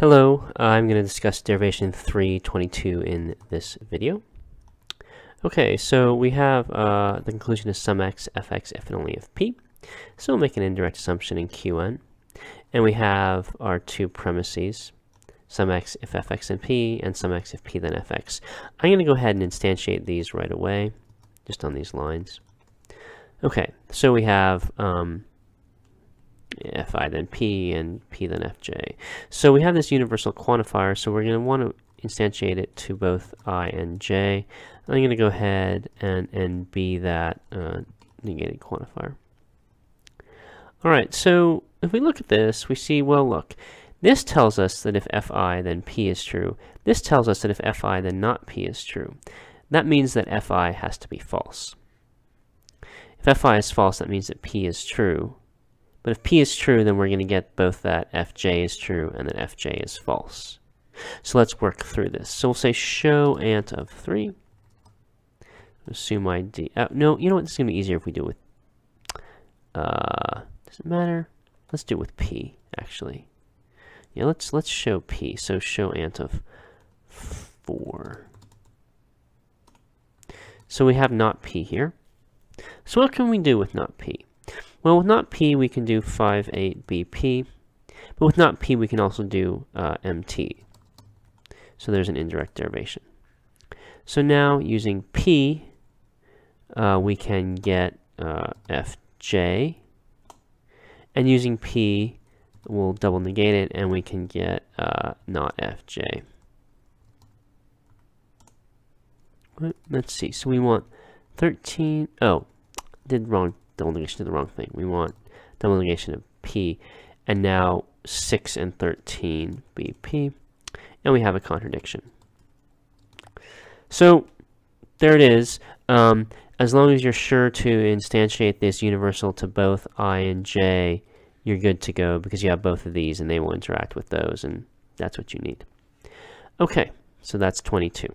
Hello, I'm going to discuss derivation 322 in this video. Okay, so we have uh, the conclusion is sum x, fx, if and only if p. So we'll make an indirect assumption in Qn. And we have our two premises, sum x if fx and p, and sum x if p then fx. I'm going to go ahead and instantiate these right away, just on these lines. Okay, so we have um, fi then p and p then fj. So we have this universal quantifier, so we're going to want to instantiate it to both i and j. I'm going to go ahead and, and be that uh, negated quantifier. All right, so if we look at this, we see, well, look, this tells us that if fi, then p is true. This tells us that if fi, then not p is true. That means that fi has to be false. If fi is false, that means that p is true. But if p is true, then we're going to get both that fj is true and that fj is false. So let's work through this. So we'll say show ant of 3. Assume id. Uh, no, you know what? Is going to be easier if we do it with... Uh, does it matter? Let's do it with p, actually. Yeah, let's let's show p. So show ant of 4. So we have not p here. So what can we do with not p? Well, with not p, we can do 5, 8, bp. But with not p, we can also do uh, mt. So there's an indirect derivation. So now, using p, uh, we can get uh, fj. And using p, we'll double negate it, and we can get uh, not fj. Let's see. So we want 13. Oh, did wrong double negation to the wrong thing. We want double negation of p, and now 6 and 13 bp, and we have a contradiction. So there it is. Um, as long as you're sure to instantiate this universal to both i and j, you're good to go because you have both of these and they will interact with those, and that's what you need. Okay, so that's 22.